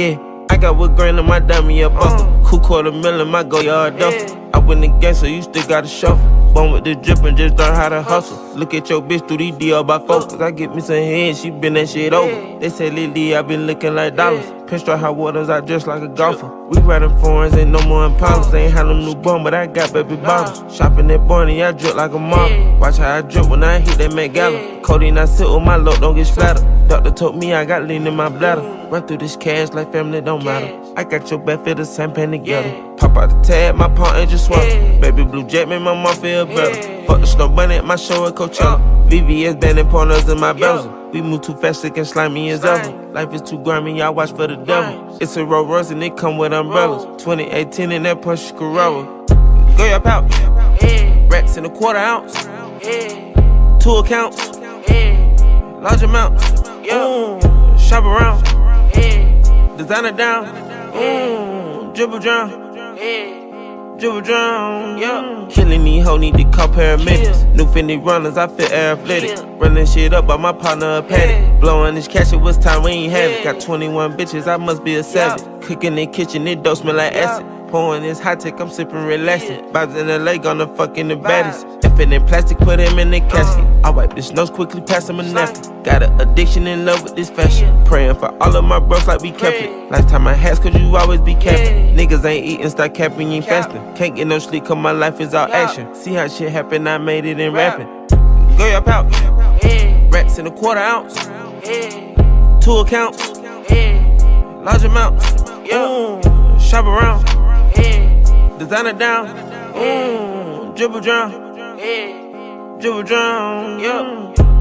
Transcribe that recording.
Yeah, I got woodgrain in my dummy, a buster. Mm. Cool quarter million, my Goyard duffel. I win the game, so you still got a shuffle. Born with the drip and just learn how to hustle. Mm. Look at your bitch through these Dior by focus. Mm. I get me some head, she been that shit over. They say Lily, I been looking like dollars. Pinstripe hot waters, I dress like a golfer. We riding foreigns, ain't no more impalas. Ain't had no new bum, but I got baby bottles. Shopping at Barney, I drip like a model. Watch how I drip when I hit that Met Gala. Codeine, I sit with my load, don't get splattered. Doctor told me I got lean in my bladder. Run through this cash like family don't matter. I got your back for the same pen together. Pop out the tab, my ain't just swallow. Baby blue jet make my mom feel better. Fuck the snow bunny at my show at Coachella. VVS banding partners in my bezel. We move too fast, it can slimy as ever. Life is too grimy, I watch for the devil. It's a Rolls Royce and it come with umbrellas. 2018 in that Porsche Carrera. Go your pouch. Racks in a quarter ounce. Yeah. Two accounts. Yeah. Large amounts. Mm, shop around. Designer down. Mm, dribble drown. Dribble drown. Yeah. Killing these hoes need to call paramedics. New Fendi runners, I feel athletic. Running shit up by my partner a paddock. Blowing this cash, it was time we ain't had it. Got 21 bitches, I must be a savage. Cooking in kitchen, it don't smell like acid. Pouring this high tech, I'm sipping relaxing. Vibes in the lake on the fucking the baddest. If it in plastic, put him in the casket. I wipe this nose quickly, pass him a napkin. Got an addiction in love with this fashion. Praying for all of my bros like we Catholic. Lifetime my hats, cause you always be careful. Niggas ain't eating, start capping, you ain't fasting. Can't get no sleep, cause my life is all action. See how shit happen, I made it in rapping. Goyard pouch. Racks in a quarter ounce. Two accounts. Large amounts. Shop around. Designer down. Mm, dribble drown. Dribble drown. Yeah.